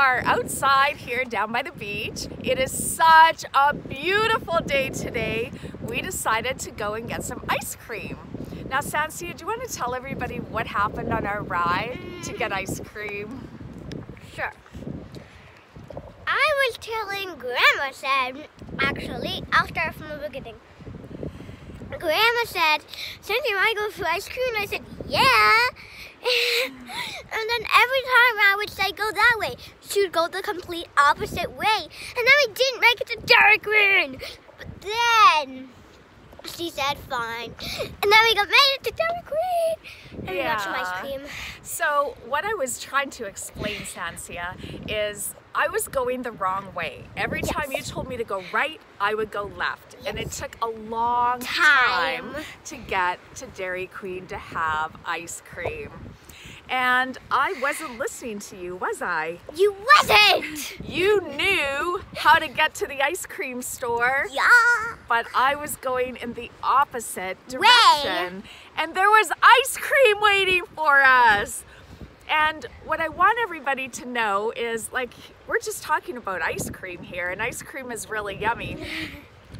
are outside here down by the beach. It is such a beautiful day today. We decided to go and get some ice cream. Now, Sansia, do you want to tell everybody what happened on our ride to get ice cream? Sure. I was telling Grandma said, actually, I'll start from the beginning. Grandma said, Cynthia, I go for ice cream? I said, yeah. and then every time I would say go that way, she would go the complete opposite way. And then we didn't make it to Dairy Queen. But then she said fine. And then we got made it to Dairy Queen. And we got some ice cream. So what I was trying to explain, Sansia, is I was going the wrong way. Every Yes. time you told me to go right, I would go left. And it took a long Time. time to get to Dairy Queen to have ice cream. And I wasn't listening to you, was I? You wasn't! You knew how to get to the ice cream store. Yeah. but I was going in the opposite direction. And there was ice cream waiting for us. And what I want everybody to know is like, we're just talking about ice cream here, and ice cream is really yummy.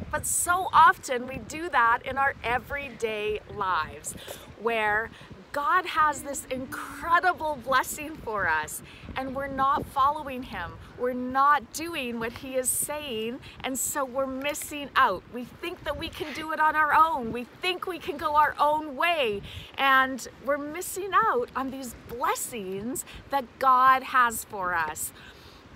But so often we do that in our everyday lives where God has this incredible blessing for us and we're not following Him. We're not doing what He is saying, and so we're missing out. We think that we can do it on our own, we think we can go our own way, and we're missing out on these blessings that God has for us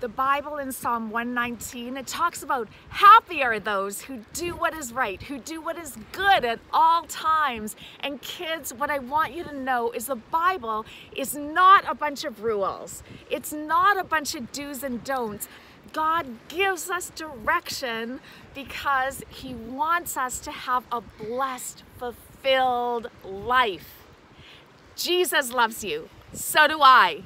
the Bible in Psalm 119, it talks about happy are those who do what is right, who do what is good at all times. And kids, what I want you to know is the Bible is not a bunch of rules. It's not a bunch of do's and don'ts. God gives us direction because he wants us to have a blessed, fulfilled life. Jesus loves you. So do I.